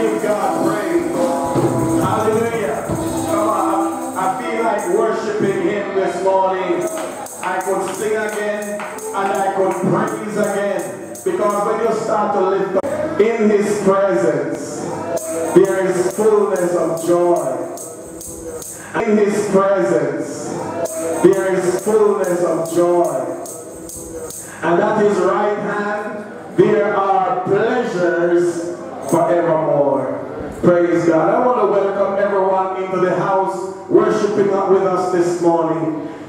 give God praise. Hallelujah. Come on, I feel like worshiping him this morning. I could sing again and I could praise again. Because when you start to lift up in his presence, there is fullness of joy. In his presence,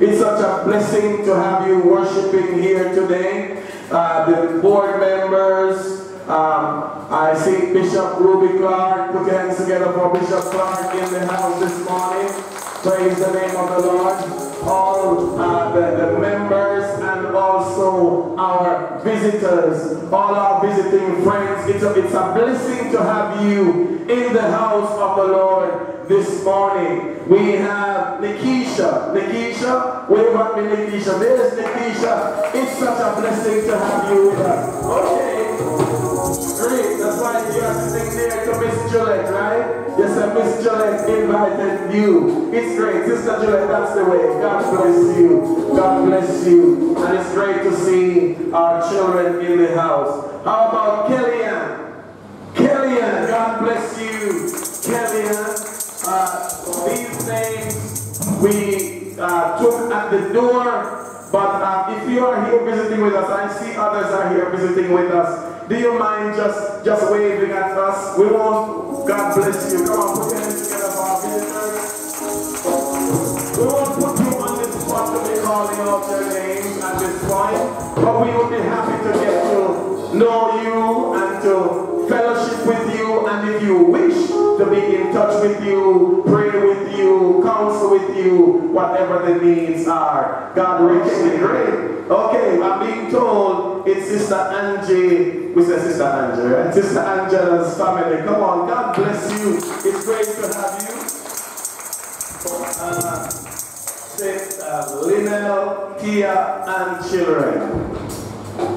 It's such a blessing to have you worshiping here today. Uh, the board members, um, I see Bishop Ruby Clark. Put your hands together for Bishop Clark in the house this morning. Praise the name of the Lord. All uh, the, the members and also our visitors, all our visiting friends. It's a, it's a blessing to have you in the house of the Lord this morning. We have Nikisha. Nikisha, wave at me, Nikisha. There's Nikisha. It's such a blessing to have you with us. Okay. Great. That's why you have to sitting there to Miss Gillette, right? Yes, and Miss Gillette invited you. It's great. Sister Gillette, that's the way. God bless you. God bless you. And it's great to see our children in the house. How about Kellyanne? Kellyanne, God bless we uh, took at the door. But uh, if you are here visiting with us, I see others are here visiting with us. Do you mind just, just waving at us? We want God bless you. Come on, put your hands together for our visitors. We won't put you on the spot to be calling out your names at this point, but we would be happy to get to know you and to fellowship with you. And if you wish to be in touch with you, pray with you, counsel with you, whatever the needs are. God richly great. Okay, I'm being told it's Sister Angie. We say Sister Angie, right? Sister Angela's family. Come on, God bless you. It's great to have you. Sis uh, Linnell, Kia, and children.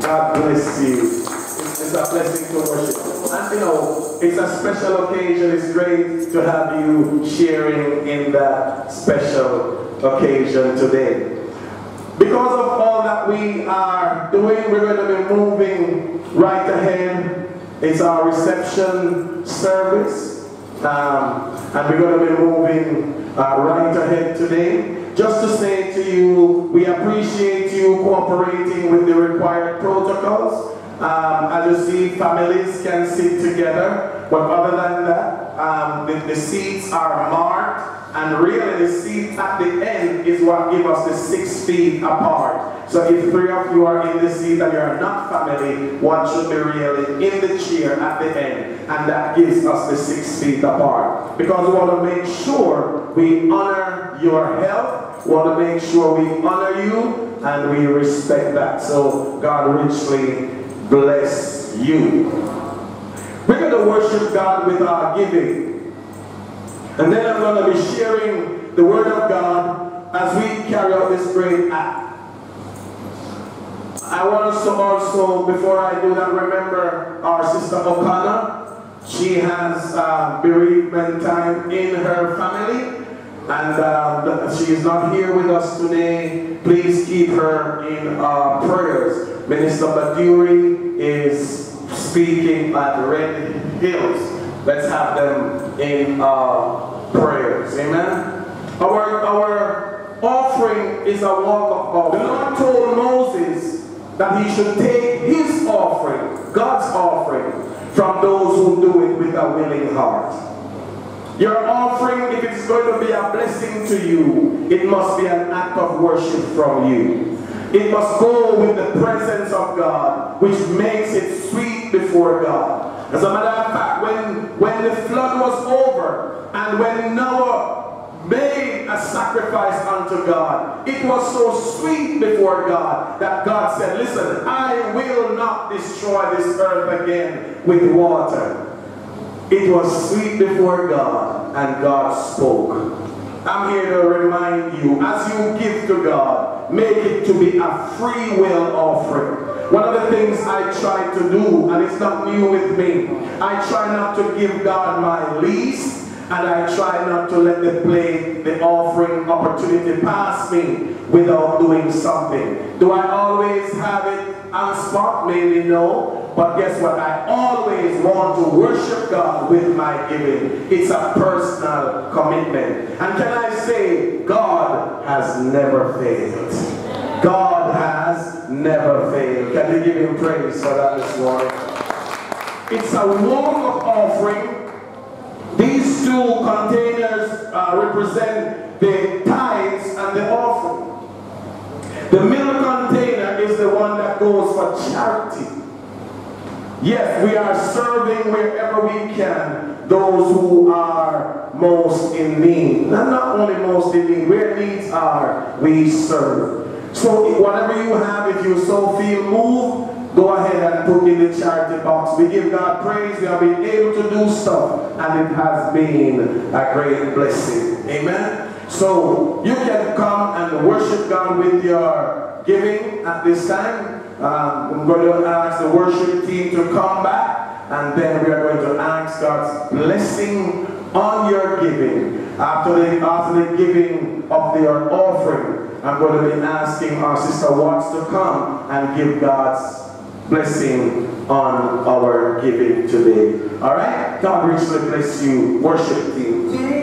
God bless you. It's, a blessing to worship. And you know, it's a special occasion. It's great to have you sharing in that special occasion today. Because of all that we are doing, we're going to be moving right ahead. It's our reception service. Um, and we're going to be moving uh, right ahead today. Just to say to you, we appreciate you cooperating with the required protocols. Um, as you see, families can sit together, but other than that, um, the, the seats are marked and really the seat at the end is what gives us the six feet apart. So if three of you are in the seat and you're not family, one should be really in the chair at the end. And that gives us the six feet apart. Because we want to make sure we honor your health. We want to make sure we honor you and we respect that. So God richly bless you. We're going to worship God with our giving. And then I'm going to be sharing the Word of God as we carry out this great act. I want us to also, before I do that, remember our sister O'Connor. She has uh, bereavement time in her family. And uh, she is not here with us today. Please keep her in uh, prayers. Minister Baduri is speaking at Red Hills. Let's have them in uh, prayers. Amen. Our, our offering is a walk of God. The Lord told Moses that he should take his offering, God's offering, from those who do it with a willing heart. Your offering, if it's going to be a blessing to you, it must be an act of worship from you. It must go with the presence of God, which makes it sweet before God. As a matter of fact, when, when the flood was over and when Noah made a sacrifice unto God, it was so sweet before God that God said, listen, I will not destroy this earth again with water. It was sweet before God, and God spoke. I'm here to remind you, as you give to God, make it to be a free will offering. One of the things I try to do, and it's not new with me, I try not to give God my least, and I try not to let the play, the offering opportunity pass me without doing something. Do I always have it on spot? Maybe no. But guess what? I always want to worship God with my giving. It's a personal commitment. And can I say, God has never failed. God has never failed. Can we give him praise for that this morning? It's a of offering. These two containers uh, represent the tithes and the offering. The middle container is the one that goes for charity. Yes, we are serving wherever we can those who are most in need. And not only most in need, where needs are, we serve. So whatever you have, if you so feel moved, go ahead and put in the charity box. We give God praise. We have been able to do stuff, and it has been a great blessing. Amen. So you can come and worship God with your giving at this time. Um, I'm going to ask the worship team to come back and then we are going to ask God's blessing on your giving. After the, after the giving of their offering, I'm going to be asking our sister Watts to come and give God's blessing on our giving today. All right? God richly bless you, worship team.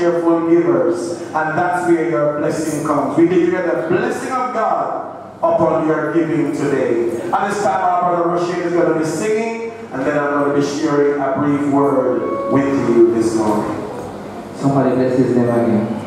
cheerful givers. And that's where your blessing comes. We declare the blessing of God upon your giving today. And this time our brother Rochelle is going to be singing, and then I'm going to be sharing a brief word with you this morning. Somebody bless his name again.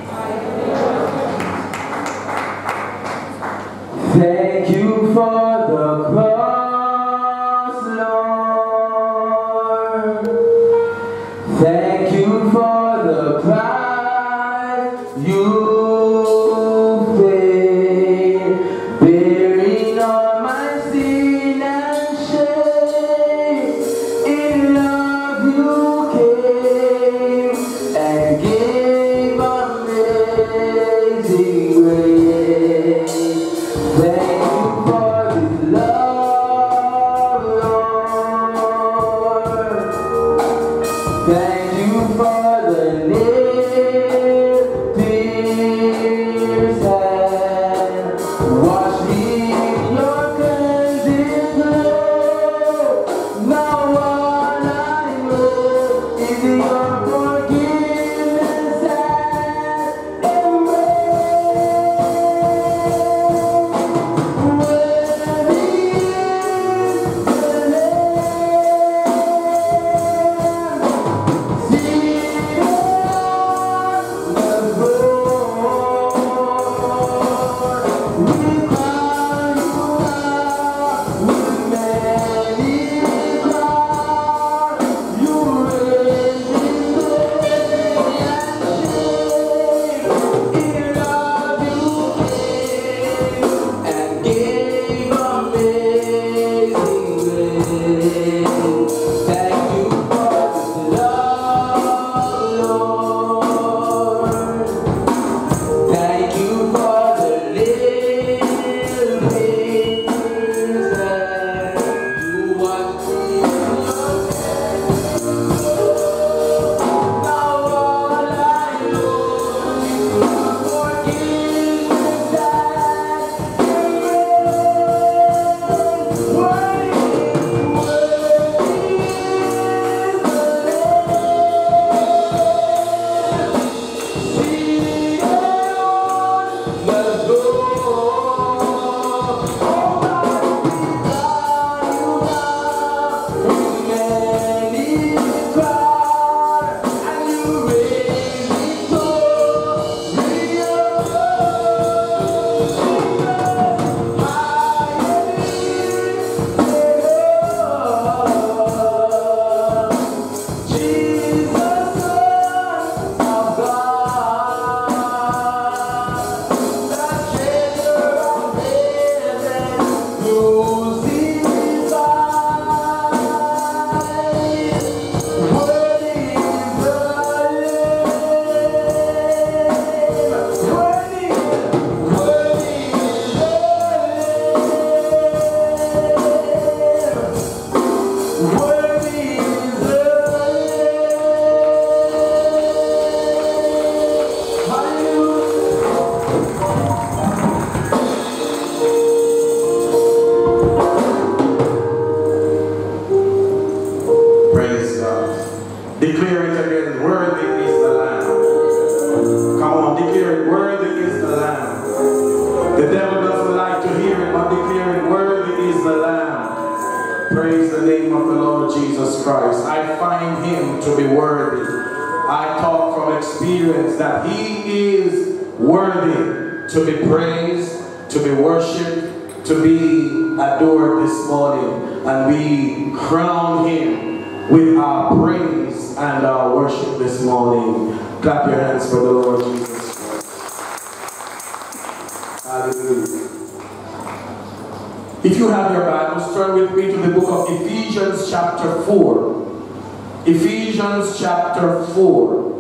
With me to the book of Ephesians chapter 4. Ephesians chapter 4.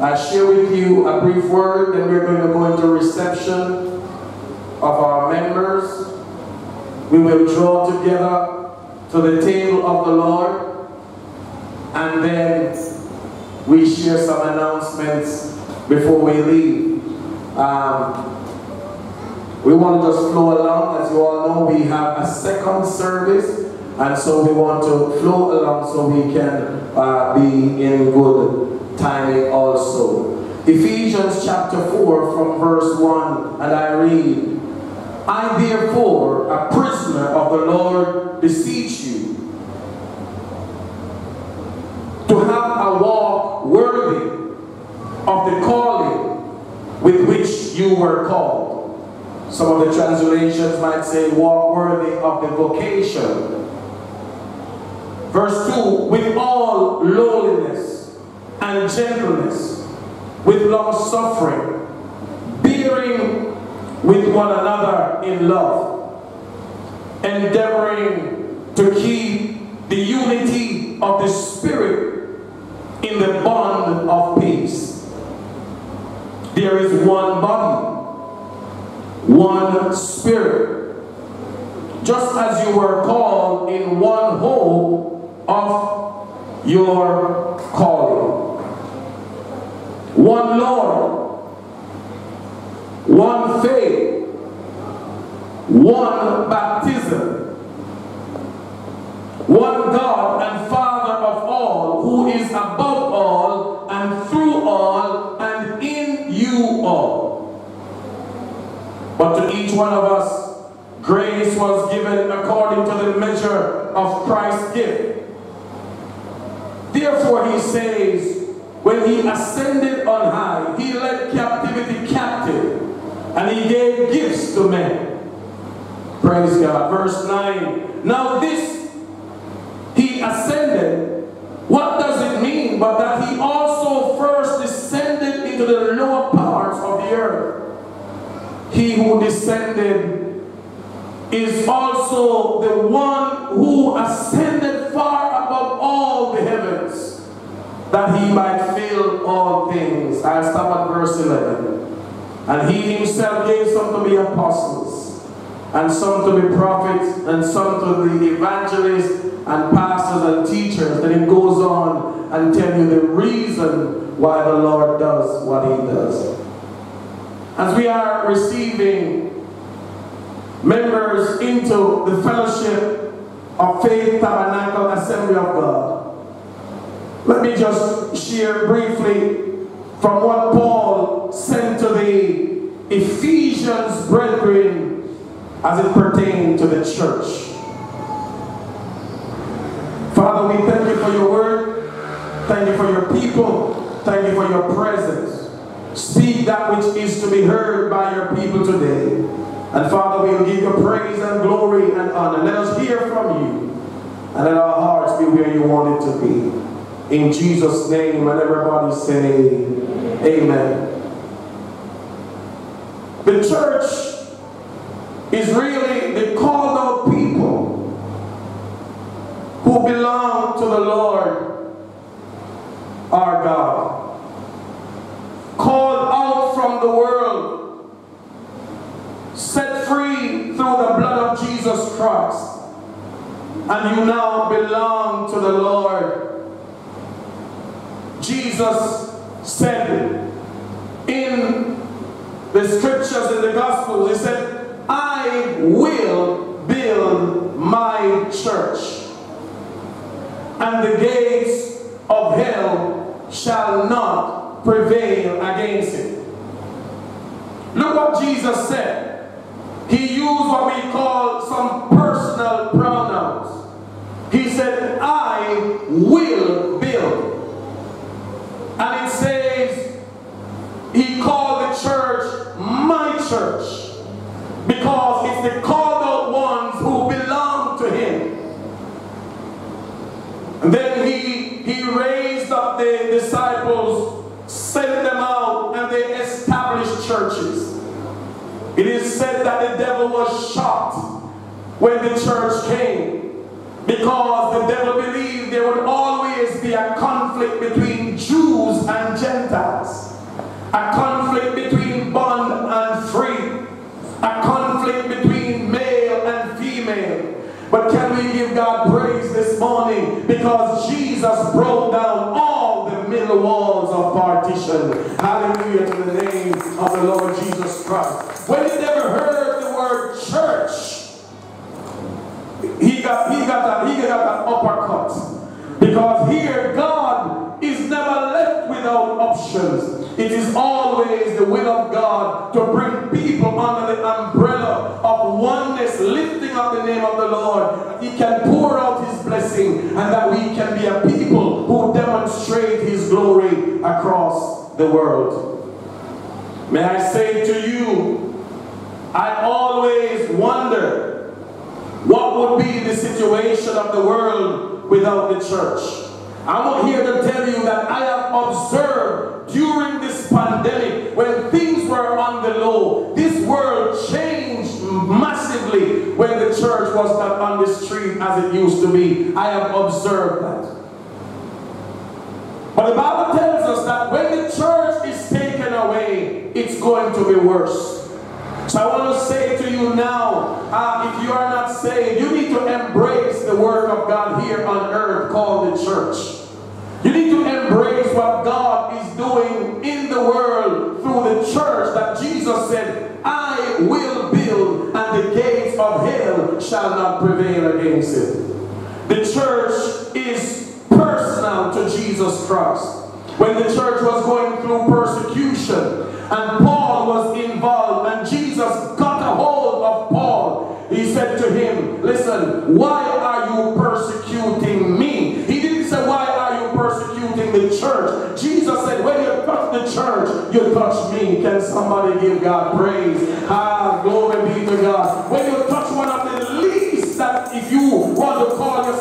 I share with you a brief word, then we're going to go into reception of our members. We will draw together to the table of the Lord, and then we share some announcements before we leave. Um, we want to just flow along. As you all know, we have a second service, and so we want to flow along so we can uh, be in good timing also. Ephesians chapter 4 from verse 1, and I read, I therefore, a prisoner of the Lord, beseech you to have a walk worthy of the calling with which you were called. Some of the translations might say, walk worthy of the vocation. Verse 2, with all lowliness and gentleness, with long suffering, bearing with one another in love, endeavoring to keep the unity of the Spirit in the bond of peace. There is one body one spirit. Just as you were called in one hope of your calling. One Lord, one faith, one baptism, one God and Father of all, who is above all and through all and in you all. But to each one of us, grace was given according to the measure of Christ's gift. Therefore, he says, when he ascended on high, he led captivity captive, and he gave gifts to men. Praise God. Verse 9. Now, this he ascended. What does it mean? But that he also first descended into the lower parts of the earth. Who descended is also the one who ascended far above all the heavens, that he might fill all things. I stop at verse 11. And he himself gave some to be apostles, and some to be prophets, and some to the evangelists, and pastors and teachers. Then it goes on and tell you the reason why the Lord does what he does. As we are receiving members into the fellowship of Faith Tabernacle Assembly of God, let me just share briefly from what Paul sent to the Ephesians brethren as it pertained to the church. Father, we thank you for your word. Thank you for your people. Thank you for your presence. Speak that which is to be heard by your people today. And Father, we'll give you praise and glory and honor. Let us hear from you. And let our hearts be where you want it to be. In Jesus' name, and everybody say, Amen. The church is really the called out people who belong to the Lord our God. Called out from the world, set free through the blood of Jesus Christ, and you now belong to the Lord. Jesus said in the scriptures in the Gospels, He said, I will build my church and the gates of hell shall not prevail against it. Look what Jesus said. He used what we call some personal pronouns. He said, I will build. And it says, he called the church my church. Because it's the called out ones who belong to him. And then he, he raised up the disciples said that the devil was shocked when the church came because the devil believed there would always be a conflict between Jews and Gentiles, a conflict between bond and free, a conflict between male and female. But can we give God praise this morning because Jesus broke down all middle walls of partition. Hallelujah to the name of the Lord Jesus Christ. When you never heard the word church, he got he got a, he got an uppercut because here God is never left without options. It is always the will of God to bring people under the umbrella of oneness, lifting up the name of the Lord. He can pour out His blessing, and that we can be a people glory across the world. May I say to you, I always wonder what would be the situation of the world without the church. I'm here to tell you that I have observed during this pandemic when things were on the low, this world changed massively when the church was not on the street as it used to be. I have observed that. But the Bible tells us that when the church is taken away, it's going to be worse. So I want to say to you now, uh, if you are not saved, you need to embrace the work of God here on earth called the church. You need to embrace what God is doing in the world through the church that Jesus said, I will build and the gates of hell shall not prevail against it. The church is personal to Jesus Christ. When the church was going through persecution and Paul was involved and Jesus got a hold of Paul, he said to him, Listen, why are you persecuting me? He didn't say, Why are you persecuting the church? Jesus said, When you touch the church, you touch me. Can somebody give God praise? Ah, glory be to God. When you touch one of the least, that if you want to call yourself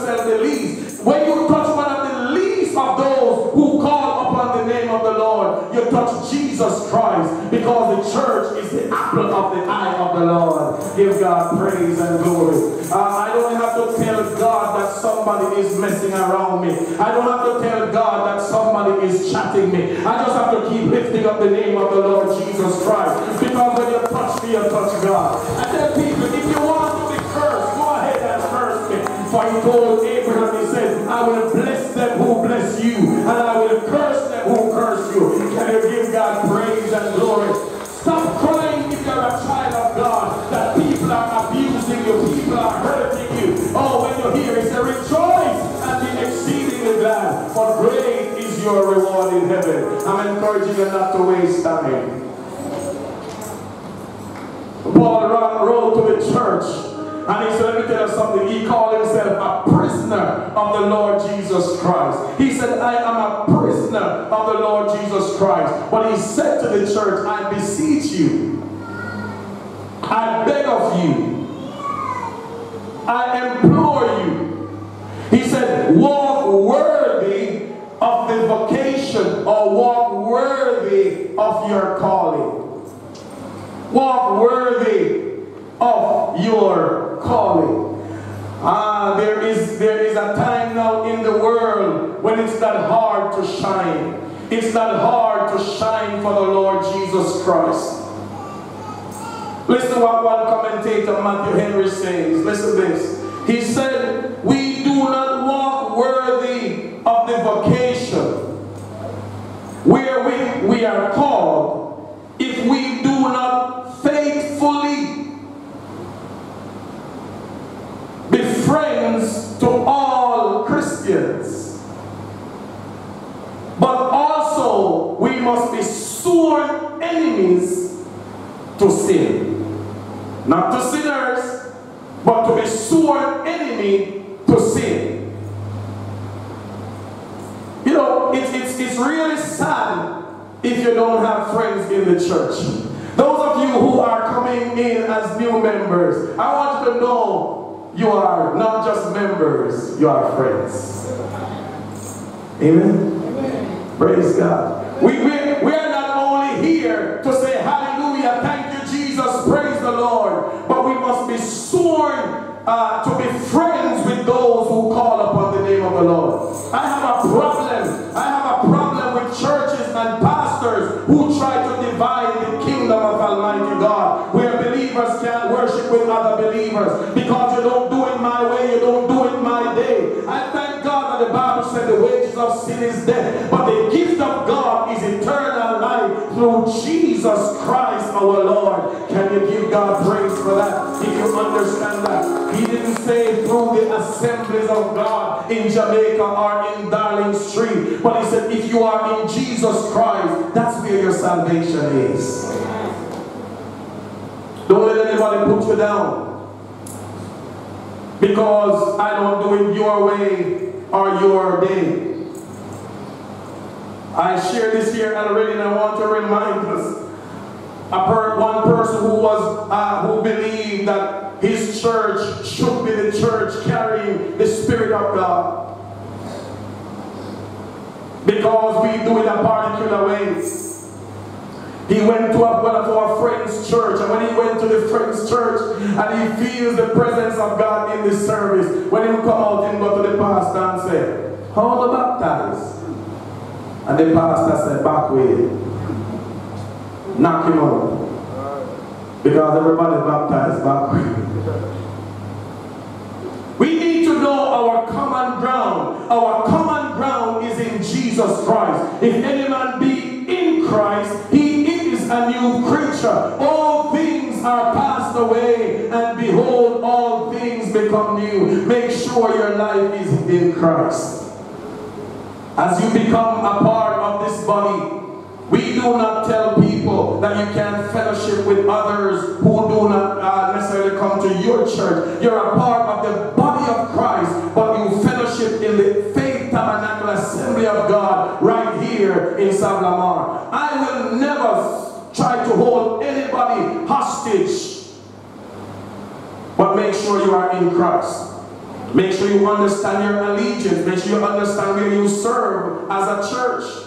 Jesus Christ because the church is the apple of the eye of the Lord. Give God praise and glory. Uh, I don't have to tell God that somebody is messing around me. I don't have to tell God that somebody is chatting me. I just have to keep lifting up the name of the Lord Jesus Christ because when you touch me, you touch God. I tell people, if you want to be cursed, go ahead and curse me. For he told Abraham, he said, I will bless them who bless you, and I will curse Can you give God praise and glory? Stop crying if you're a child of God that people are abusing you, people are hurting you. Oh, when you hear it, say rejoice and be exceedingly glad, for great is your reward in heaven. I'm encouraging you not to waste time. Paul wrote- to the church and he said, let me tell you something. He called himself a prisoner of the Lord Jesus Christ. He said, I am a prisoner of the Lord Jesus Christ. But he said to the church, I beseech you, I beg of you, I implore you. He said, walk worthy of the vocation or walk worthy of your calling. Walk worthy of your calling. Ah, there is there is a time now in the world when it's not hard to shine. It's not hard to shine for the Lord Jesus Christ. Listen to what one commentator, Matthew Henry, says. Listen to this. He said, We do not walk worthy of the vocation where we, we are called if we do not faithfully be friends to all Christians. But also, we must be sworn enemies to sin. Not to sinners, but to be sworn enemy to sin. You know, it's, it's, it's really sad if you don't have friends in the church. Those of you who are coming in as new members, I want you to know you are not just members, you are friends. Amen? Praise God. We, we, we are not only here to say hallelujah, thank you, Jesus, praise the Lord, but we must be sworn uh, to be friends with those who call upon the name of the Lord. I have a problem. I have a problem with churches and pastors who try to divide the kingdom of Almighty God, where believers can't worship with other believers is death, but the gift of God is eternal life through Jesus Christ our Lord. Can you give God praise for that? If you understand that, He didn't say through the assemblies of God in Jamaica or in Darling Street, but He said if you are in Jesus Christ, that's where your salvation is. Don't let anybody put you down because I don't do it your way or your day. I shared this here already and I want to remind us. Heard one person who was uh, who believed that his church should be the church carrying the Spirit of God. Because we do it a particular way. He went to one of our friends' church, and when he went to the friend's church, and he feels the presence of God in the service, when he come out and go to the pastor and say, How to baptize? And the pastor said, Back way. Knock him out. Because everybody baptized back way. We need to know our common ground. Our common ground is in Jesus Christ. If any man be in Christ, he is a new creature. All things are passed away, and behold, all things become new. Make sure your life is in Christ. As you become a part of this body, we do not tell people that you can't fellowship with others who do not uh, necessarily come to your church. You're a part of the body of Christ, but you fellowship in the faith tabernacle assembly of God right here in Sablamar. I will never try to hold anybody hostage, but make sure you are in Christ. Make sure you understand your allegiance. Make sure you understand where you serve as a church.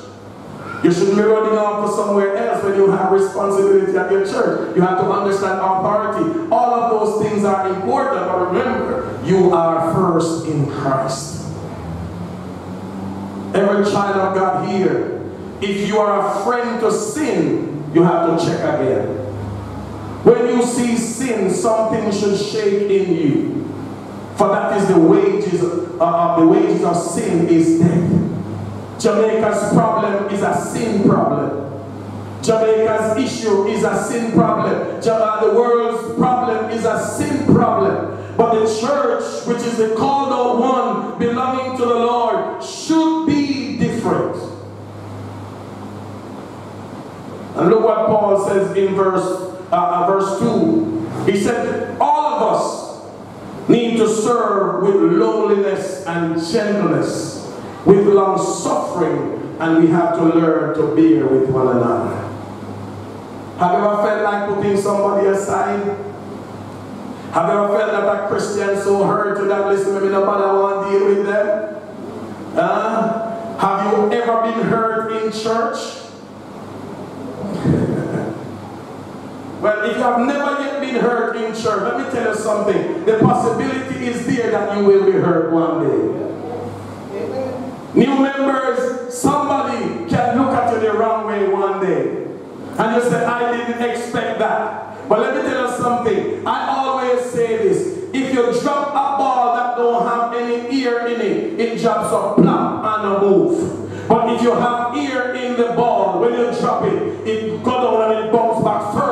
You shouldn't be running off to somewhere else when you have responsibility at your church. You have to understand authority. All of those things are important, but remember, you are first in Christ. Every child of God here, if you are a friend to sin, you have to check again. When you see sin, something should shake in you. For that is the wages of uh, the wages of sin is death. Jamaica's problem is a sin problem. Jamaica's issue is a sin problem. the world's problem is a sin problem. But the church, which is the called out one belonging to the Lord, should be different. And look what Paul says in verse, uh, uh verse 2. He said, All of us need to serve with lowliness and gentleness with long suffering, and we have to learn to bear with one another. Have you ever felt like putting somebody aside? Have you ever felt that a Christian so hurt to that listen, maybe nobody want to deal with them? Uh, have you ever been hurt in church? Well, if you have never yet been hurt in church, let me tell you something. The possibility is there that you will be hurt one day. New members, somebody can look at you the wrong way one day. And you say, I didn't expect that. But let me tell you something. I always say this. If you drop a ball that don't have any ear in it, it drops a plump and a move. But if you have ear in the ball, when you drop it, it goes down and it bounces back it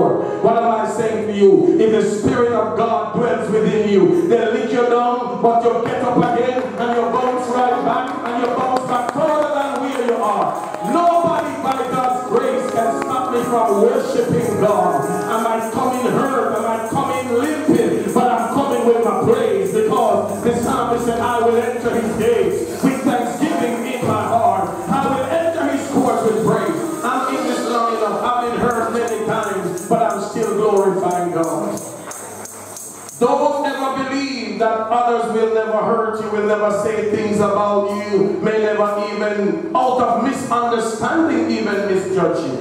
What am I saying to you? If the Spirit of God dwells within you, they'll lick you down, but you'll get up again and you bounce right back and you bounce back further than where you are. Nobody by God's grace can stop me from worshiping God. I coming hurt? Am I coming limping? But I'm coming with my praise because the psalmist said, I will enter his gates others will never hurt you, will never say things about you, may never even, out of misunderstanding, even misjudge you.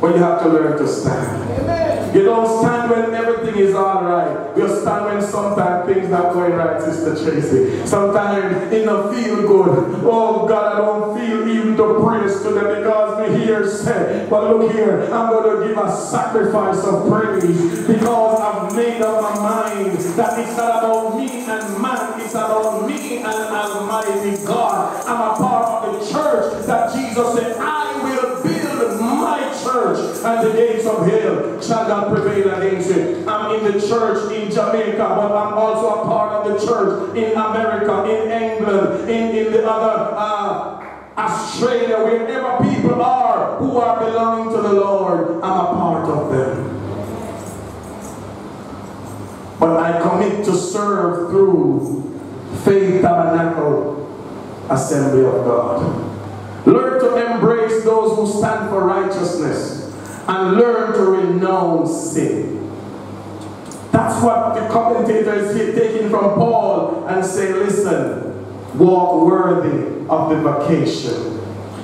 But you have to learn to stand. You don't stand when everything is alright. You stand when sometimes things not going right, Sister Tracy. Sometimes don't feel good. Oh God, I don't feel even to praise to them because me here say, but look here, I'm going to give a sacrifice of praise because I've made up my mind that it's not about me and man, it's about me and Almighty God. I'm a part of the church that Jesus said, church and the gates of hell shall not prevail against it. I'm in the church in Jamaica, but I'm also a part of the church in America, in England, in, in the other uh, Australia, wherever people are who are belonging to the Lord, I'm a part of them. But I commit to serve through Faith Tabernacle Assembly of God. Learn to embrace those who stand for righteousness and learn to renounce sin. That's what the commentator is taking from Paul and say, listen, walk worthy of the vacation.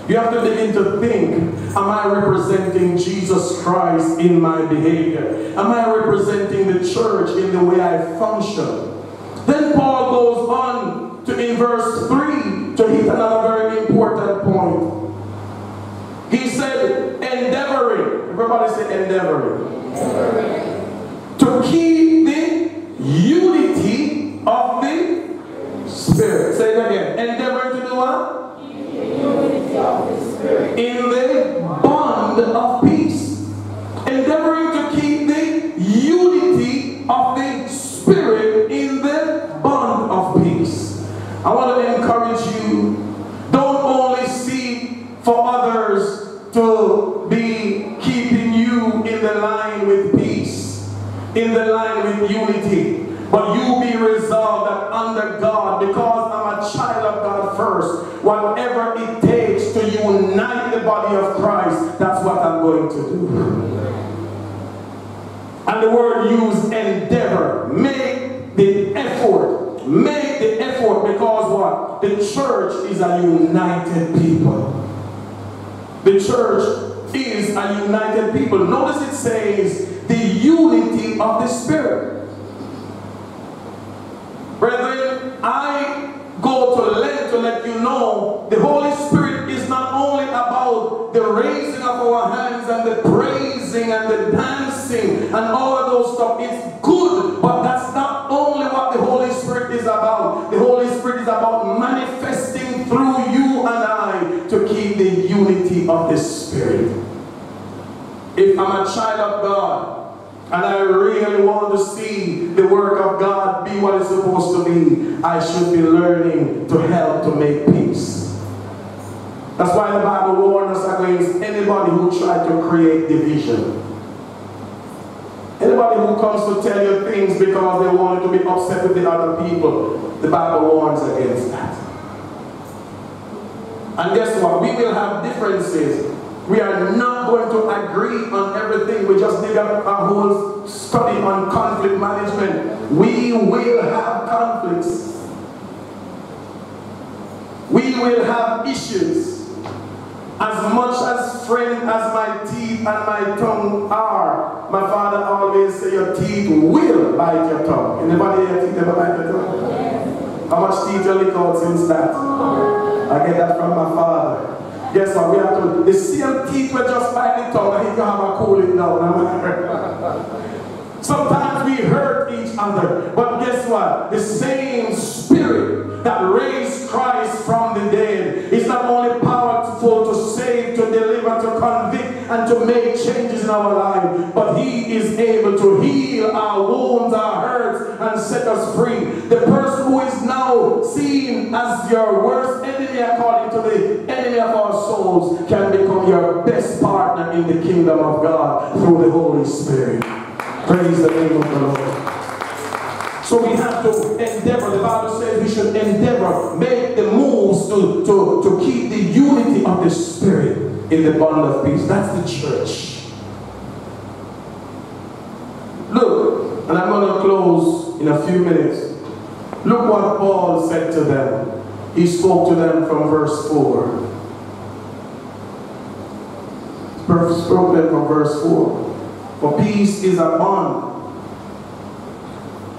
You have to begin to think, am I representing Jesus Christ in my behavior? Am I representing the church in the way I function? Then Paul goes on to, in verse 3, to hit another very important point. He said, endeavoring, everybody say endeavoring, endeavoring. to keep the unity of the Spirit. Say it again. Endeavoring to do what? In the bond of peace. Endeavoring to keep the unity of the Spirit in the bond of peace. I want to encourage you, don't only seek for others to be keeping you in the line with peace, in the line with unity. But you be resolved that under God, because I'm a child of God first, whatever it takes to unite the body of Christ, that's what I'm going to do. And the word used endeavor, make the effort, make the effort because what? The church is a united people. The church is a united people. Notice it says the unity of the Spirit. Brethren, I go to let to let you know the Holy Spirit is not only about the raising of our hands and the praising and the dancing and all of those stuff. It's I'm a child of God, and I really want to see the work of God be what it's supposed to be, I should be learning to help to make peace. That's why the Bible warns us against anybody who tried to create division. Anybody who comes to tell you things because they want to be upset with the other people, the Bible warns against that. And guess what? We will have differences. We are not going to agree on everything. We just did a, a whole study on conflict management. We will have conflicts. We will have issues. As much as friend as my teeth and my tongue are, my father always say your teeth will bite your tongue. Anybody here teeth ever bite your tongue? How much teeth you lick out since that? I get that from my father. Guess what? We have to, the same teeth were just the tongue and he can have a cooling down. Sometimes we hurt each other, but guess what? The same spirit that raised Christ from the dead is not only powerful to save, to deliver, to convict, and to make changes in our life, but He is able to heal our wounds, our hurts, and set us free. The person who is now seen as your worst enemy, according to the enemy of our souls, can become your best partner in the kingdom of God through the Holy Spirit. Praise the name of the Lord. So we have to endeavor. The Bible says we should endeavor, make the moves to, to, to keep the unity of the Spirit in the bond of peace. That's the church. Look, and I'm going to close in a few minutes. Look what Paul said to them. He spoke to them from verse 4. Spoke them from verse 4. For peace is a bond.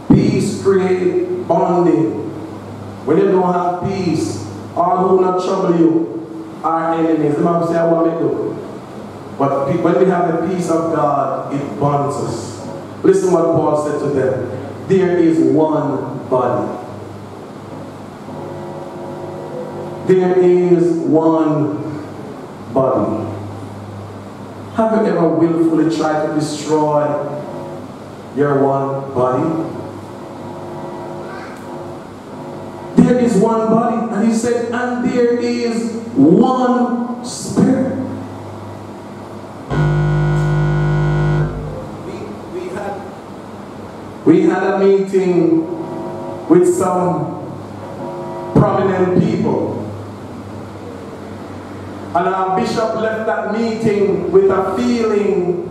Peace create bonding. When you don't have peace, all who not trouble you are enemies. The man say, I want to do. But when we have the peace of God, it bonds us. Listen what Paul said to them. There is one body. There is one body. Have you ever willfully tried to destroy your one body? There is one body, and he said, and there is one spirit. We, we had we had a meeting with some prominent people. And our bishop left that meeting with a feeling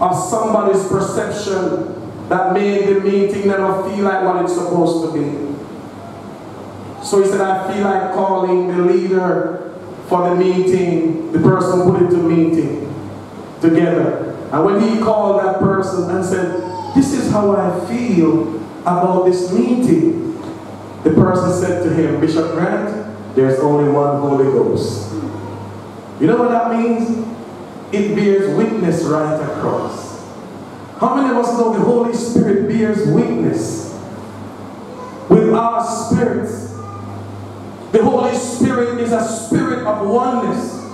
of somebody's perception that made the meeting never feel like what it's supposed to be. So he said, I feel like calling the leader for the meeting, the person put it to meeting together. And when he called that person and said, This is how I feel about this meeting, the person said to him, Bishop Grant, there's only one Holy Ghost. You know what that means? It bears witness right across. How many of us know the Holy Spirit bears witness with our spirits? The Holy Spirit is a spirit of oneness.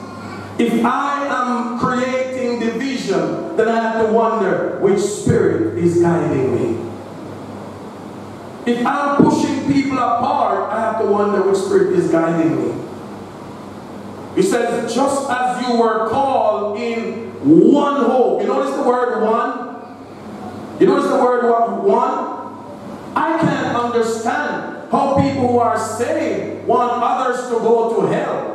If I am creating division, then I have to wonder which spirit is guiding me. If I'm pushing people apart, I have to wonder which spirit is guiding me. He says, just as you were called in one hope. You notice the word one? You notice the word one? I can't understand how people who are saved want others to go to hell.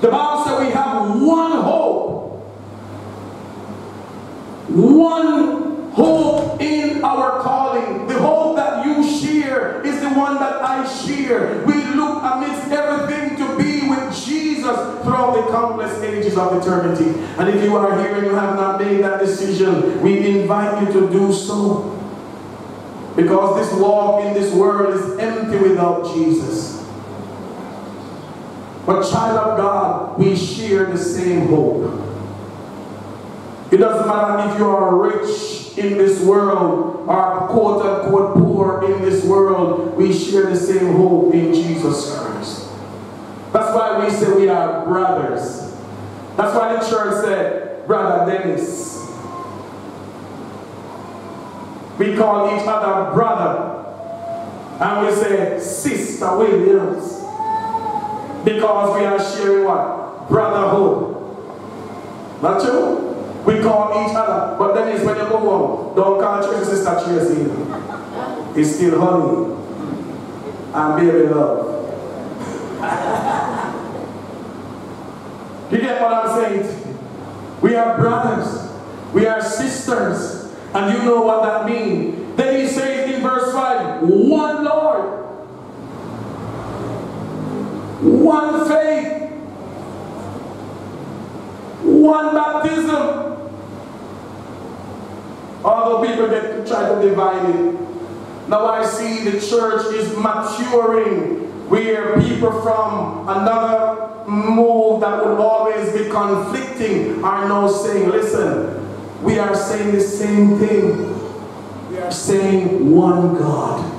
The Bible said we have one hope. One hope in our calling. The hope that you share is the one that I share. We look amidst everything to be with Jesus throughout the countless ages of eternity. And if you are here and you have not made that decision, we invite you to do so. Because this walk in this world is empty without Jesus. But child of God, we share the same hope. It doesn't matter if you are rich in this world or quote unquote poor in this world, we share the same hope in Jesus Christ. That's why we say we are brothers. That's why the church said, Brother Dennis. We call each other brother. And we say Sister Williams. Because we are sharing what? Brotherhood. Not true? We call each other. But then it's when you go home, don't call Tracy Sister Tracy. It's still honey. And baby love. you get what I'm saying? We are brothers. We are sisters. And you know what that means. Then he says in verse 5, one Lord. One faith. One baptism. Although people get try to divide it. Now I see the church is maturing where people from another move that would always be conflicting are now saying, listen, we are saying the same thing. We are saying one God.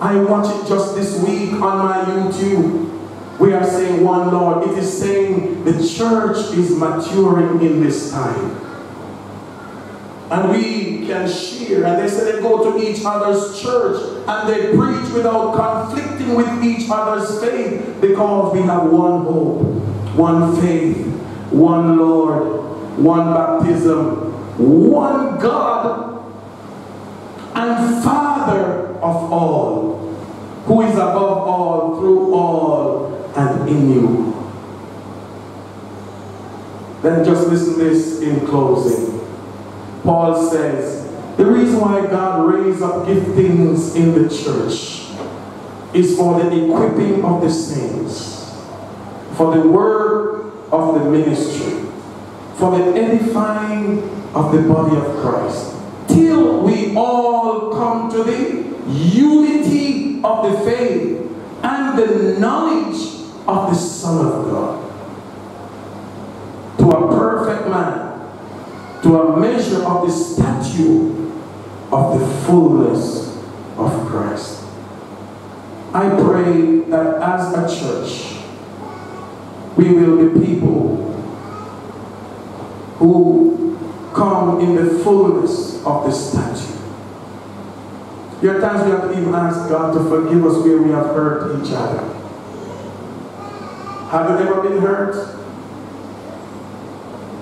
I watched it just this week on my YouTube. We are saying one Lord. It is saying the church is maturing in this time. And we can share. And they say they go to each other's church and they preach without conflicting with each other's faith because we have one hope, one faith, one Lord, one baptism, one God and Father of all, who is above all, through all, and in you. Then just listen to this in closing. Paul says, the reason why God raised up giftings in the church is for the equipping of the saints, for the work of the ministry, for the edifying of the body of Christ, till we all come to the unity of the faith and the knowledge of the Son of God, to a perfect man, to a measure of the stature of the fullness of Christ. I pray that as a church, we will be people who come in the fullness of the stature. There are times we have to even ask God to forgive us where we have hurt each other. Have you ever been hurt?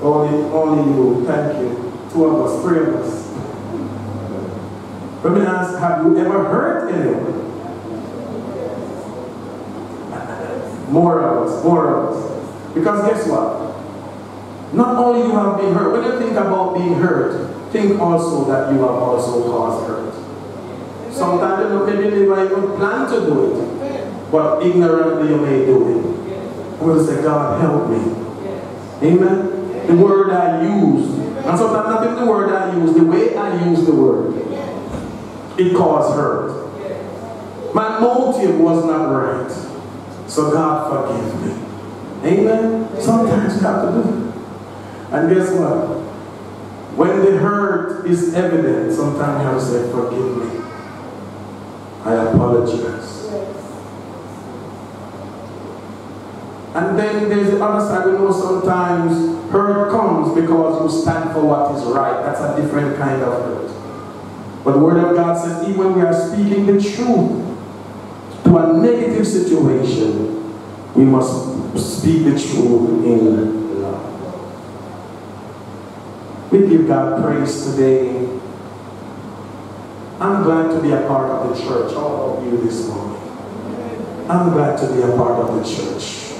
Only, only you. Thank you. Two of us, three of us. Let me ask, have you ever hurt anyone? More of us, more of us. Because guess what? Not only you have been hurt, when you think about being hurt, think also that you have also caused hurt. Sometimes you maybe you even plan to do it, but ignorantly you may do it. Will say, God help me. Amen. The word I use, and sometimes not even the word I use, the way I use the word, it caused hurt. My motive was not right. So God forgive me. Amen. Sometimes you have to do it. And guess what? When the hurt is evident, sometimes you have to say, forgive me. I apologize. Yes. And then there's the other side. We know sometimes hurt comes because you stand for what is right. That's a different kind of hurt. But the Word of God says, even when we are speaking the truth to a negative situation, we must speak the truth in. We give God praise today. I'm glad to be a part of the church, all of you this morning. I'm glad to be a part of the church.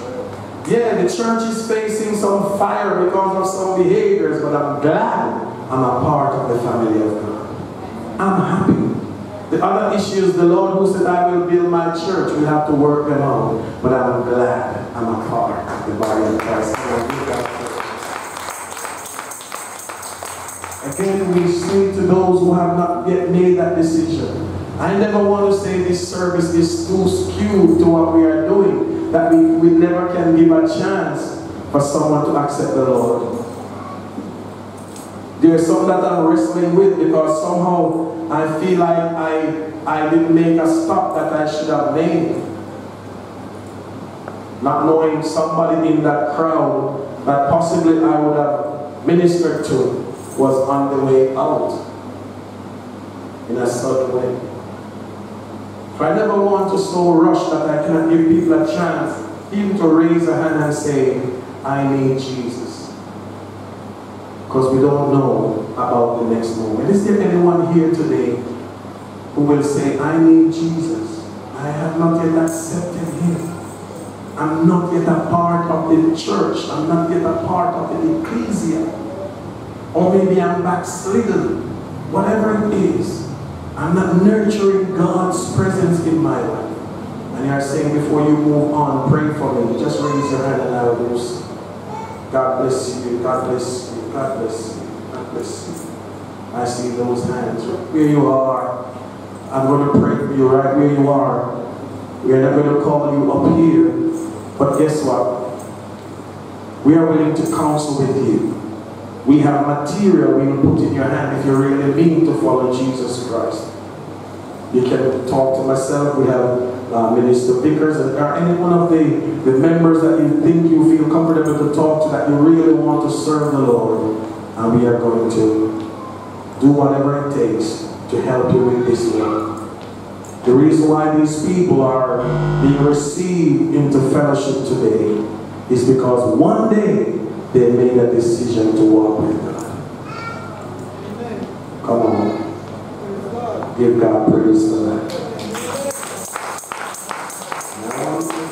Yeah, the church is facing some fire because of some behaviors, but I'm glad I'm a part of the family of God. I'm happy. The other issues, the Lord who said, I will build my church, we have to work them out. But I'm glad I'm a part of the body of Christ. Again, we say to those who have not yet made that decision, I never want to say this service is too skewed to what we are doing, that we, we never can give a chance for someone to accept the Lord. There's some that I'm wrestling with because somehow I feel like I, I didn't make a stop that I should have made. Not knowing somebody in that crowd that possibly I would have ministered to was on the way out in a sudden way. So I never want to so rush that I cannot give people a chance even to raise a hand and say, I need Jesus. Because we don't know about the next moment. Is there anyone here today who will say, I need Jesus? I have not yet accepted him. I'm not yet a part of the church. I'm not yet a part of the ecclesia. Or maybe I'm backslidden. Whatever it is, I'm not nurturing God's presence in my life. And you are saying before you move on, pray for me. Just raise your hand and I will do. God bless you. God bless you. God bless you. God bless you. I see those hands. Where you are, I'm going to pray for you right where you are. We are not going to call you up here. But guess what? We are willing to counsel with you. We have material we will put in your hand if you really mean to follow Jesus Christ. You can talk to myself. We have uh, Minister Vickers and or any one of the, the members that you think you feel comfortable to talk to that you really want to serve the Lord. And we are going to do whatever it takes to help you with this work. The reason why these people are being received into fellowship today is because one day they made a decision to walk with God. Come on. Give God praise. Now,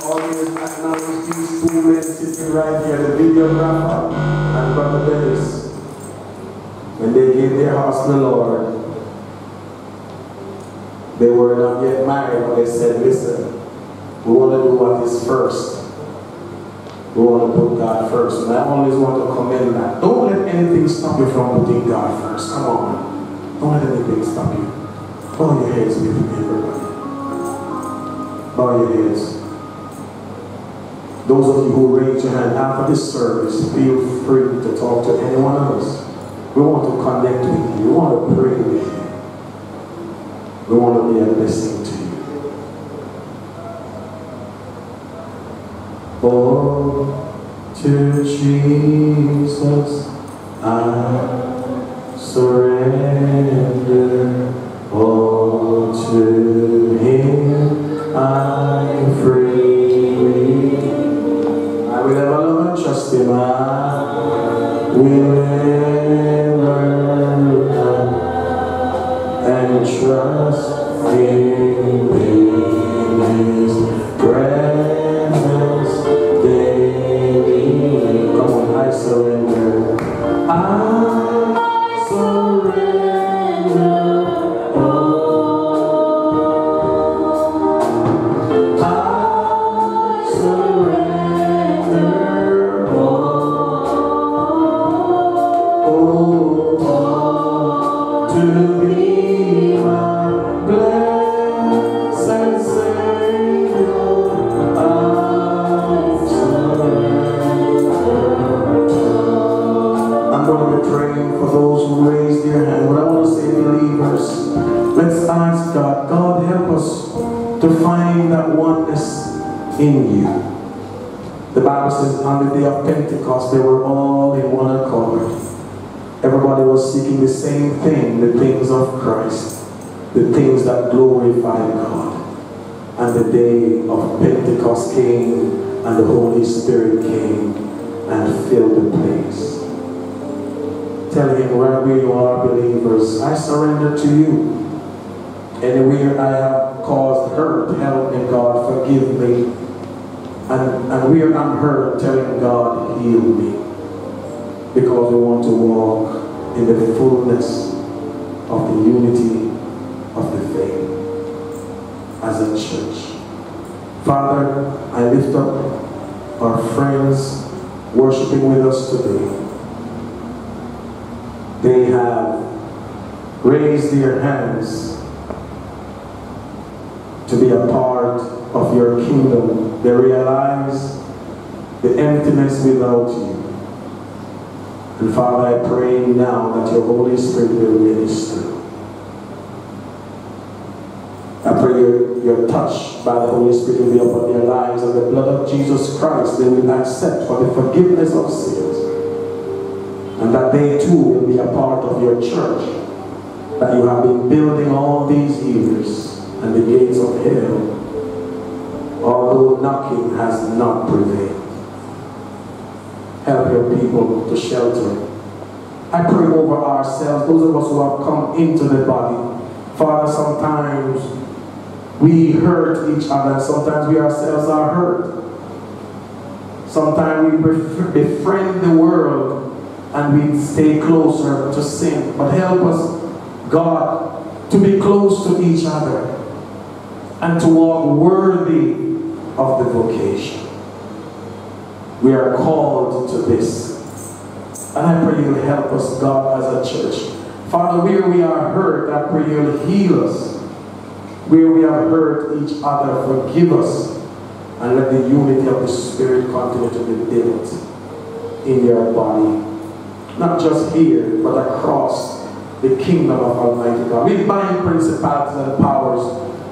always acknowledge these two men sitting right here, the videographer and Brother Dennis. When they gave their hearts to the Lord, they were not yet married, but they said, listen, we want to do what is first. We want to put God first. And I always want to commend that. Don't let anything stop you from putting God first. Come on. Don't let anything stop you. Bow your heads with me, everybody. Bow your heads. Those of you who raise your hand after this service, feel free to talk to anyone else. We want to connect with you. We want to pray with you. We want to be a blessing to. Jesus I surrender. Tell him wherever you are, believers, I surrender to you. And Anywhere I have caused hurt, help me, God, forgive me. And, and where I'm hurt, telling God, heal me because we want to walk in the fullness of the unity of the faith as a church. Father, I lift up our friends worshiping with us today. They have raised their hands to be a part of your kingdom. They realize the emptiness without you. And Father, I pray now that your Holy Spirit will minister. I pray your, your touch by the Holy Spirit will be upon their lives and the blood of Jesus Christ they will accept for the forgiveness of sins. And that they too will be a part of your church that you have been building all these years and the gates of hell, although knocking has not prevailed help your people to shelter. I pray over ourselves, those of us who have come into the body. Father, sometimes we hurt each other, sometimes we ourselves are hurt. Sometimes we bef- befriend the world and we stay closer to sin. But help us, God, to be close to each other and to walk worthy of the vocation. We are called to this. And I pray you'll help us, God, as a church. Father, where we are hurt, I pray you'll heal us. Where we have hurt each other, forgive us. And let the unity of the Spirit continue to be built in your body. Not just here, but across the kingdom of Almighty God. We bind principalities and powers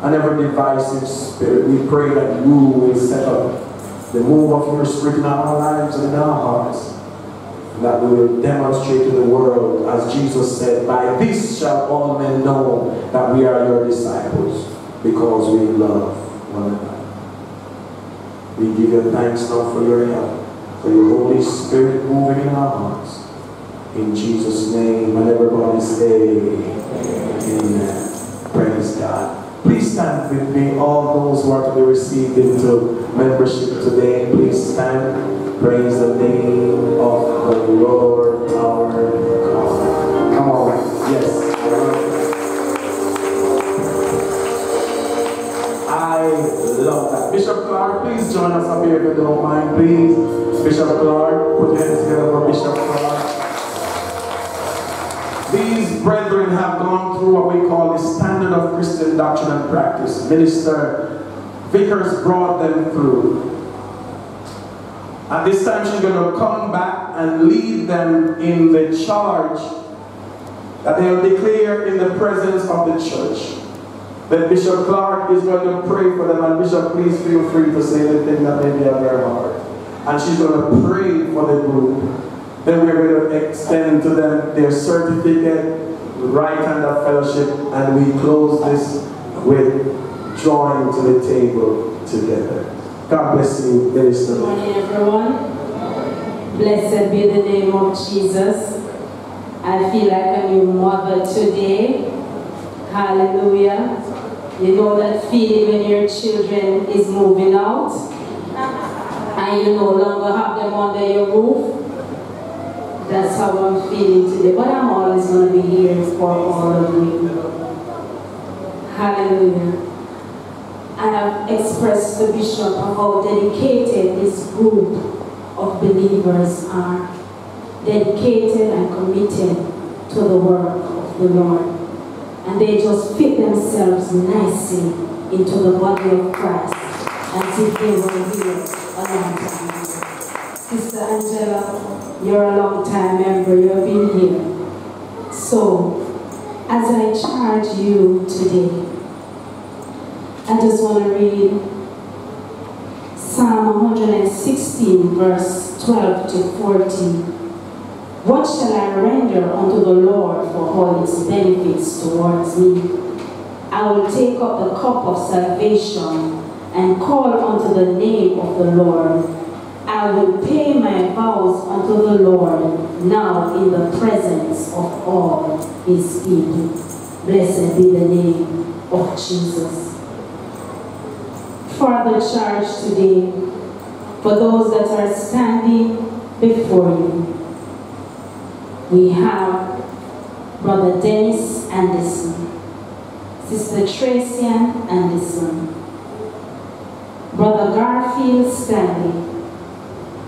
and every divisive spirit. We pray that you will set up the move of your spirit in our lives and in our hearts. And that we will demonstrate to the world, as Jesus said, by this shall all men know that we are your disciples, because we love one another. We give you thanks now for your help, for your Holy Spirit moving in our hearts. In Jesus' name, and everybody say, Amen. Praise God. Please stand with me, all those who are to be received into membership today. Please stand. Praise the name of the Lord our God. Come on. Yes. I love that. Bishop Clark, please join us up here if you don't mind, please. Bishop Clark. Put your hands together for Bishop Clark. These brethren have gone through what we call the standard of Christian doctrine and practice. Minister Vickers brought them through. And this time she's going to come back and lead them in the charge that they'll declare in the presence of the church. Then Bishop Clark is going to pray for them, and Bishop, please feel free to say anything that may be on your heart. And she's going to pray for the group. Then we're going to extend to them their certificate, right hand of fellowship, and we close this with drawing to the table together. God bless you, Good Minister. morning, everyone. Blessed be the name of Jesus. I feel like a new mother today. Hallelujah. You know that feeling when your children is moving out and you no longer have them under your roof. That's how I'm feeling today. But I'm always going to be here for all of you. Hallelujah. I have expressed to Bishop of how dedicated this group of believers are. Dedicated and committed to the work of the Lord. And they just fit themselves nicely into the body of Christ as if they were here a long time. Sister Angela, you're a long time member, you've been here. So, as I charge you today, I just want to read Psalm 116, verse 12 to 14. What shall I render unto the Lord for all his benefits towards me? I will take up the cup of salvation and call unto the name of the Lord. I will pay my vows unto the Lord now in the presence of all his people. Blessed be the name of Jesus. Further charge today for those that are standing before you. We have Brother Dennis Anderson, Sister Tracy Anderson, Brother Garfield Stanley,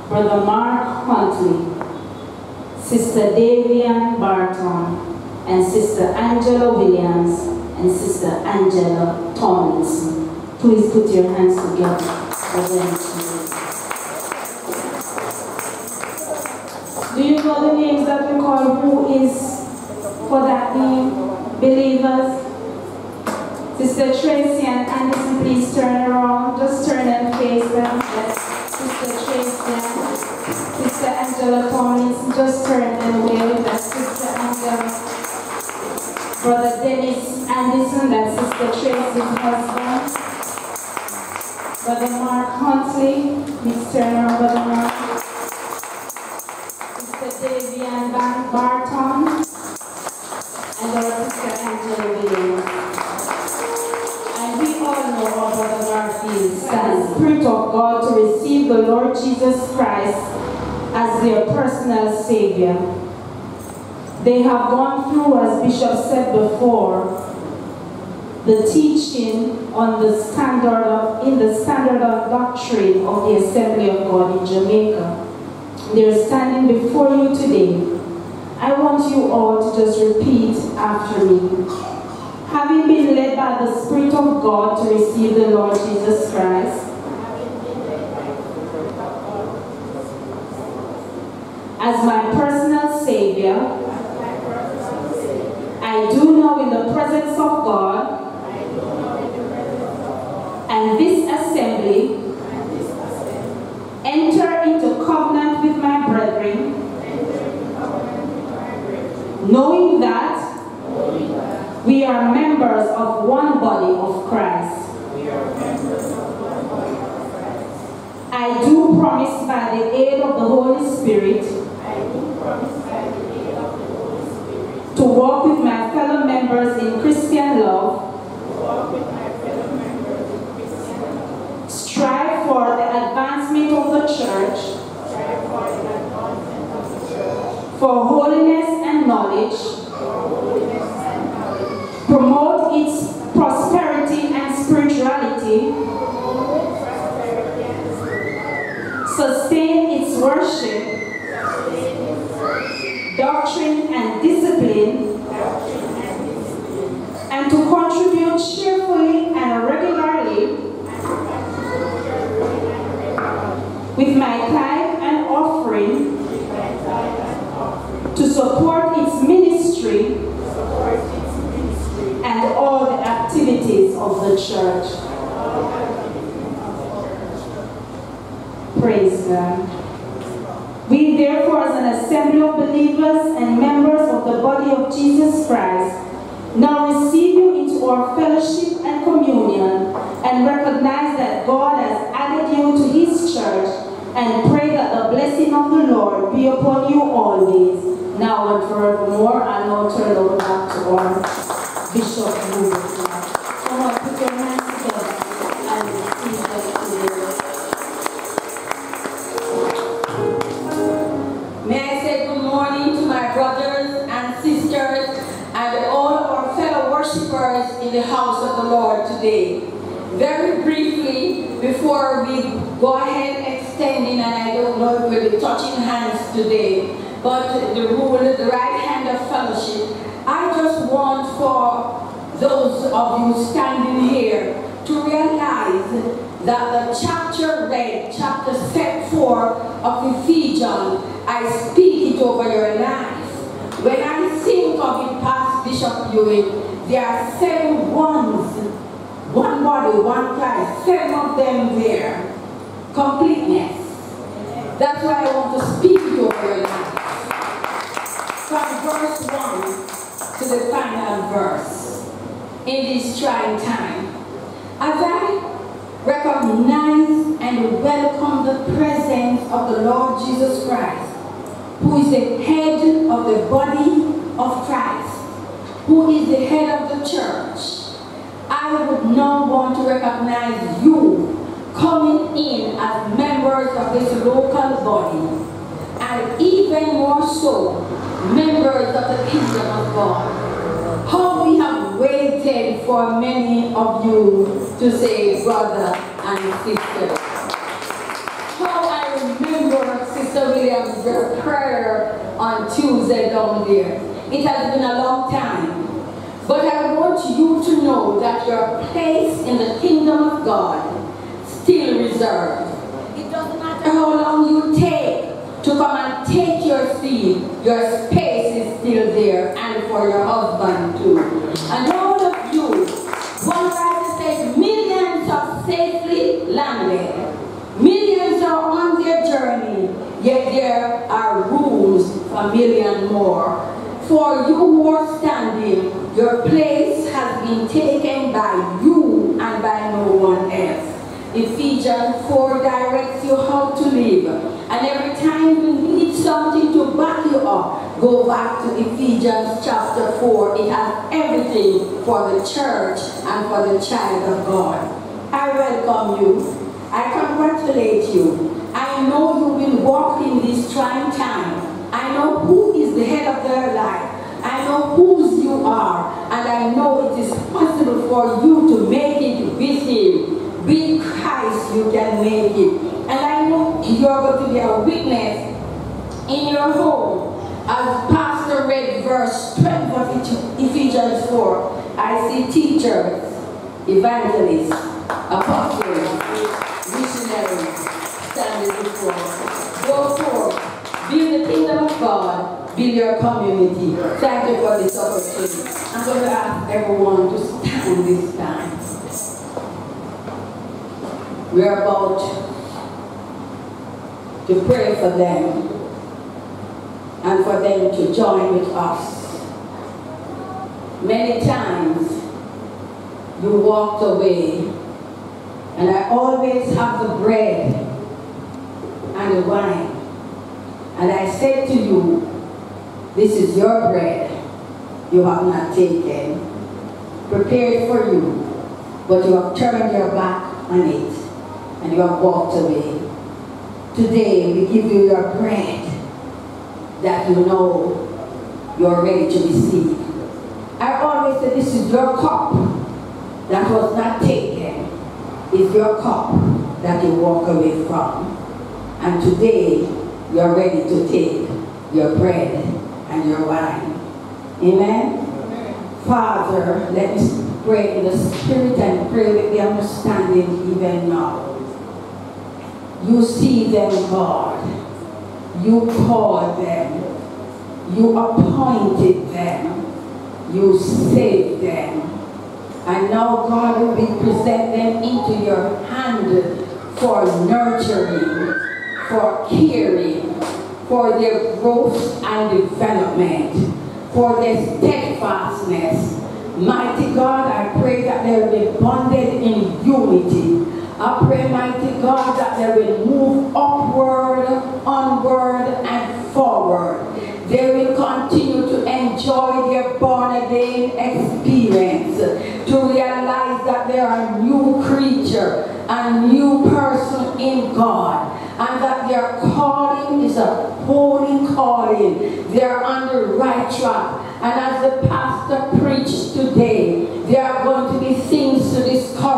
Brother Mark Huntley, Sister Davian Barton, and Sister Angela Williams and Sister Angela Tomlinson. Please put your hands together for them. Do you know the names that we call who is for that name? Believers? Sister Tracy and Anderson, please turn around. Just turn and face them. Yes. Sister Angela Tomlinson, just turn and wave. That's Sister Angela. Brother Dennis Anderson, that's Sister Tracy's husband. Brother Mark Huntley, please turn around, Brother Mark. Sister Davian Van Barton, and our Sister Angela Williams. And we all know how Brother Garfield stands, Spirit of God, to receive the Lord Jesus Christ as their personal Savior. They have gone through, as Bishop said before, the teaching on the standard of, in the standard of doctrine of the Assembly of God in Jamaica. They're standing before you today. I want you all to just repeat after me. Having been led by the Spirit of God to receive the Lord Jesus Christ, as my personal Savior, I do now in the presence of God and this assembly enter into covenant with my brethren, knowing that we are members of one body of Christ. I do promise by the aid of the Holy Spirit to walk with my fellow members in Christian love, strive for the advancement of the church, for holiness and knowledge, promote its prosperity and spirituality, sustain its work of the church. Praise God. We therefore, as an assembly of believers and members of the body of Jesus Christ, now receive you into our fellowship and communion and recognize that God has added you to his church and pray that the blessing of the Lord be upon you always, now and forevermore. I now turn over back to our the rule, the right hand of fellowship, I just want for those of you standing here to realize that the chapter read, chapter set 4 of Ephesians, I speak it over your life. When I think of it, past Bishop Ewing, there are seven ones, one body, one Christ, seven of them there. In this trying time. As I recognize and welcome the presence of the Lord Jesus Christ, who is the head of the body of Christ, who is the head of the church. I would now want to recognize you coming in as members of this local body, and even more so, members of the kingdom of God. How we have waited for many of you to say brother and sister. How I remember Sister Williams' prayer on Tuesday down there. It has been a long time. But I want you to know that your place in the kingdom of God still reserved. It doesn't matter how long you take to come and take your seat, your space is still there, and for your husband too. And all of you, one writer says, millions are safely landed. Millions are on their journey, yet there are rooms for a million more. For you who are standing, your place has been taken by you and by no one else. Ephesians 4 directs you how to live. And every time you need something to back you up, go back to Ephesians chapter 4. It has everything for the church and for the child of God. I welcome you. I congratulate you. I know you've been walking this trying time. I know who is the head of their life. I know whose you are. And I know it is possible for you to make it with him. With Christ you can make it. And I know you're going to be a witness in your home. As Pastor read verse 12 of Ephesians 4, I see teachers, evangelists, apostles, missionaries standing before. Go forth, build the kingdom of God, build your community. Thank you for this opportunity. I'm going to ask everyone to stand this time. We're about to pray for them and for them to join with us. Many times you walked away and I always have the bread and the wine. And I said to you, this is your bread you have not taken, prepared for you, but you have turned your back on it and you have walked away. Today we give you your bread that you know you're ready to receive. I always say this is your cup that was not taken. It's your cup that you walk away from. And today you're ready to take your bread and your wine. Amen? Father, let us pray in the spirit and pray with the understanding even now. You see them, God. You called them. You appointed them. You saved them. And now, God, we present them into your hand for nurturing, for caring, for their growth and development, for their steadfastness. Mighty God, I pray that they will be bonded in unity. I pray, mighty God, that they will move upward, onward, and forward. They will continue to enjoy their born again experience, to realize that they are a new creature, a new person in God, and that their calling is a holy calling. They are on the right track. And as the pastor preached today, there are going to be things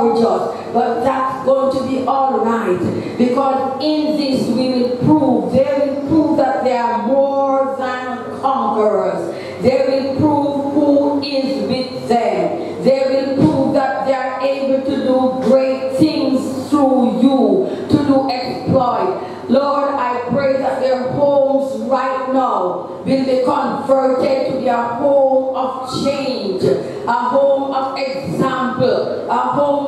discourage us, but that's going to be all right. Because in this we will prove, they will prove that they are more than conquerors. They will prove who is with them. They will prove that they are able to do great things through you, to do exploit. Lord, I pray that their homes right now will be converted to a home of change, a home of example, a home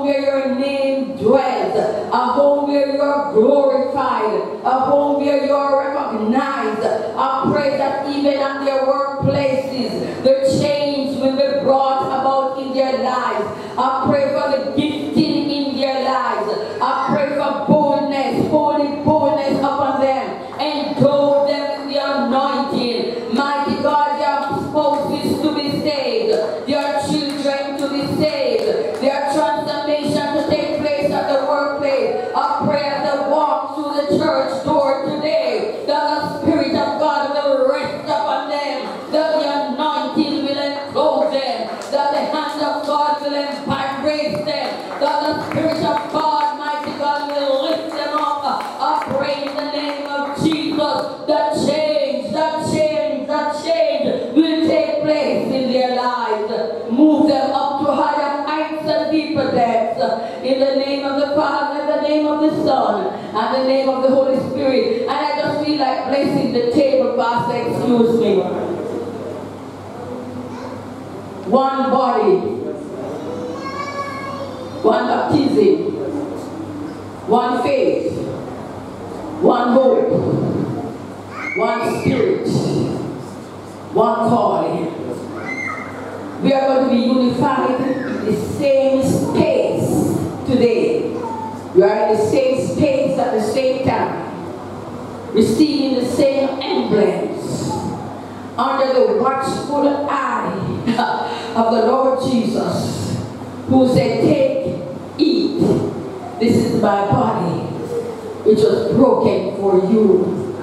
broken for you.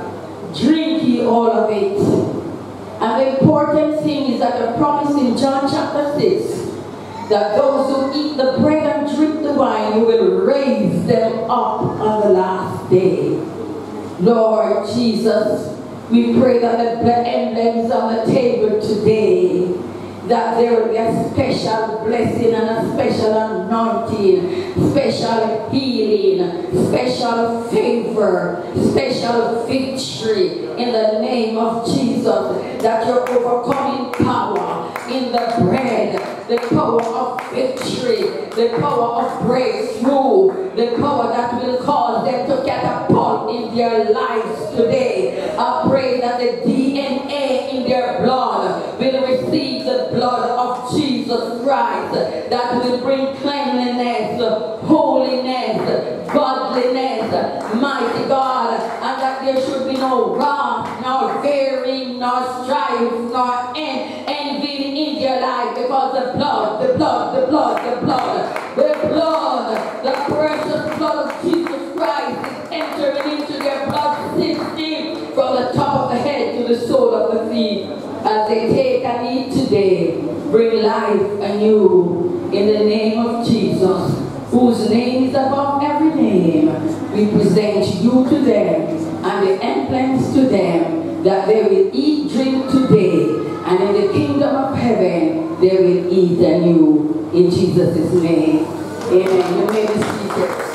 Drink ye all of it. And the important thing is that the promise in John chapter 6 that those who eat the bread and drink the wine, you will raise them up on the last day. Lord Jesus, we pray that the emblems on the table today, that there will be a special blessing and a special anointing, special healing, special favor, special victory in the name of Jesus, that your overcoming power in the bread, the power of victory, the power of breakthrough, the power that will cause them to catapult in their lives today. I pray that the DNA in their blood will receive the blood of Jesus Christ that will bring cleanliness, holiness, godliness, mighty God, and that there should be no wrath, nor fearing, nor strife, nor en- envy in your life because the blood, the blood, the blood, the blood, the blood, the precious blood of Jesus Christ is entering into their blood system from the top of the head to the sole of the feet as they take and eat today. Bring life anew in the name of Jesus, whose name is above every name. We present you to them and the emblems to them that they will eat, drink today, and in the kingdom of heaven they will eat anew. In Jesus' name. Amen. You may be seated.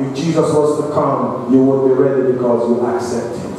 If Jesus was to come, you would be ready because you accept Him.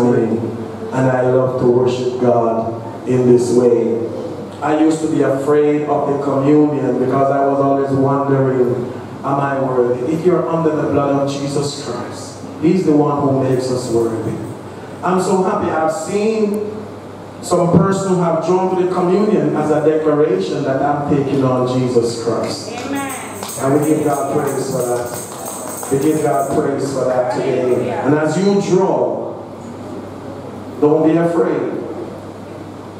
And I love to worship God in this way. I used to be afraid of the communion because I was always wondering, am I worthy? If you're under the blood of Jesus Christ, He's the one who makes us worthy. I'm so happy I've seen some person who have drawn to the communion as a declaration that I'm taking on Jesus Christ. Amen. And we give God praise for that. We give God praise for that today. And as you draw, don't be afraid.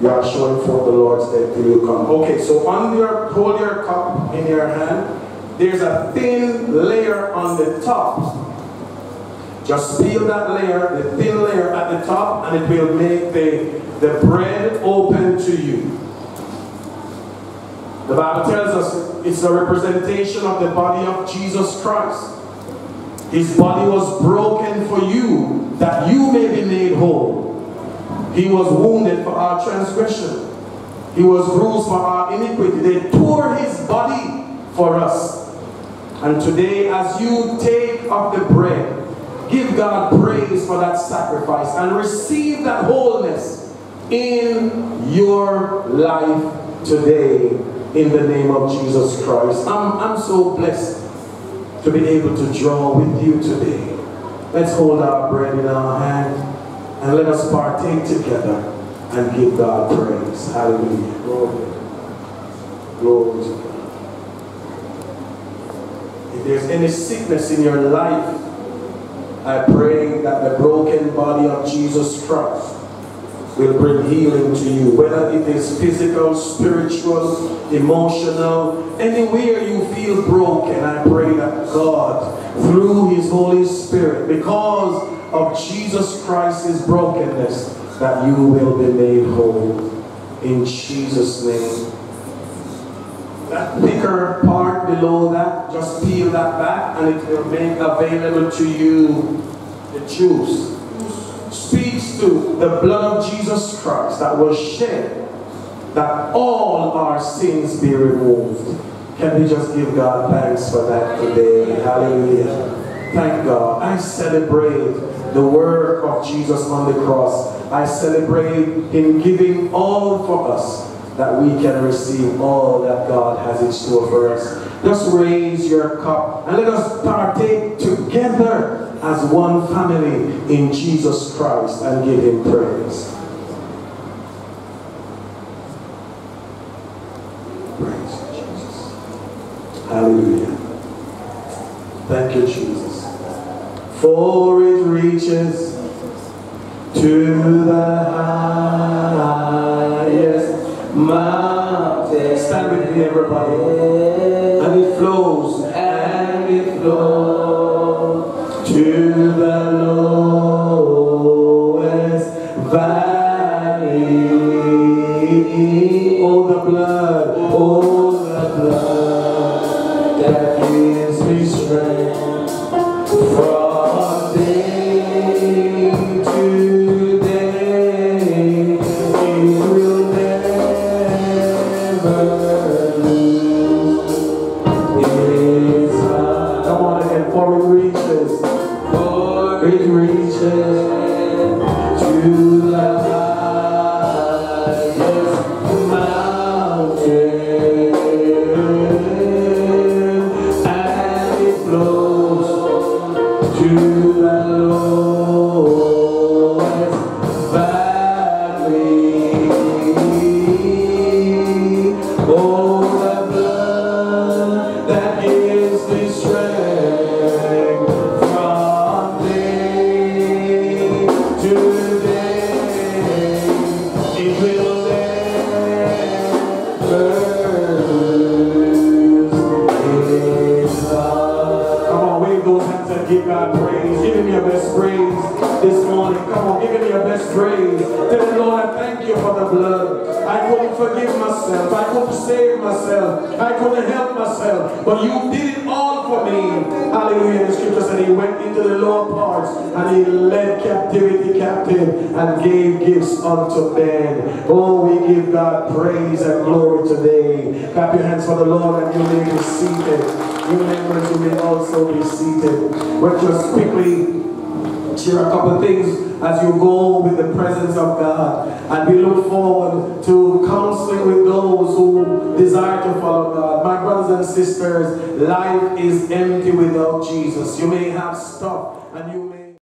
You are showing forth the Lord's death till you come. Okay, so on your hold your cup in your hand. There's a thin layer on the top. Just peel that layer, the thin layer at the top, and it will make the, the bread open to you. The Bible tells us it's a representation of the body of Jesus Christ. His body was broken for you that you may be made whole. He was wounded for our transgression. He was bruised for our iniquity. They tore his body for us. And today, as you take of the bread, give God praise for that sacrifice and receive that wholeness in your life today in the name of Jesus Christ. I'm, I'm so blessed to be able to draw with you today. Let's hold our bread in our hand and let us partake together and give God praise. Hallelujah. Glory. Glory to God. If there's any sickness in your life, I pray that the broken body of Jesus Christ will bring healing to you, whether it is physical, spiritual, emotional, anywhere you feel broken. I pray that God, through His Holy Spirit, because of Jesus Christ's brokenness, that you will be made whole. In Jesus' name. That thicker part below that, just peel that back and it will make available to you the juice. Speaks to the blood of Jesus Christ that was shed that all our sins be removed. Can we just give God thanks for that today? Hallelujah. Thank God. I celebrate the work of Jesus on the cross. I celebrate Him giving all for us that we can receive all that God has in store for us. Just raise your cup and let us partake together as one family in Jesus Christ and give Him praise. Praise Jesus. Hallelujah. Thank you, Jesus. For it reaches to the highest mountain. Stand with me, everybody. And it flows, Clap your hands for the Lord and you may be seated. You members, you may also be seated. But just quickly, share a couple things as you go with the presence of God. And we look forward to counseling with those who desire to follow God. My brothers and sisters, life is empty without Jesus. You may have stuff and you